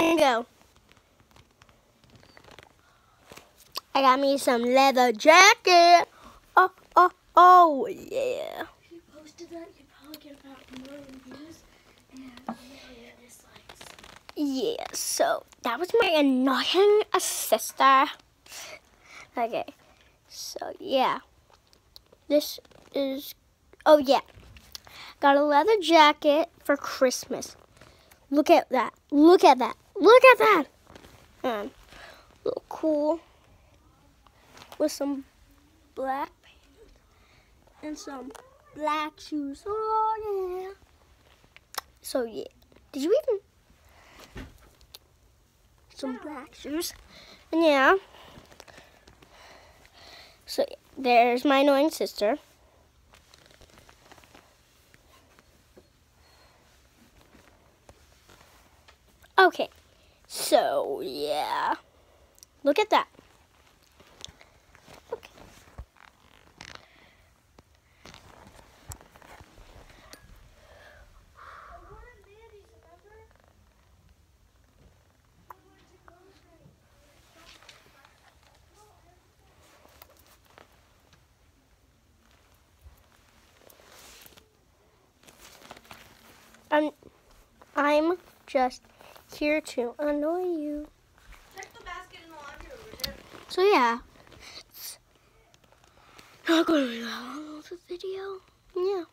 and go. I got me some leather jacket. Oh, oh, oh, yeah. If you posted that, you'd probably get about a million views and a million dislikes. Yeah, so that was my annoying sister. Okay, so yeah. This is, oh yeah. Got a leather jacket for Christmas. Look at that. Look at that. Look at that. Um, look cool. With some black pants and some black shoes. Oh yeah. So yeah. Did you even some black shoes? And yeah. So there's my annoying sister. Okay, so yeah, look at that. Okay. I'm, I'm just here to annoy you. Check the basket in the laundry over. So yeah, it's not going to be that long of a video. Yeah.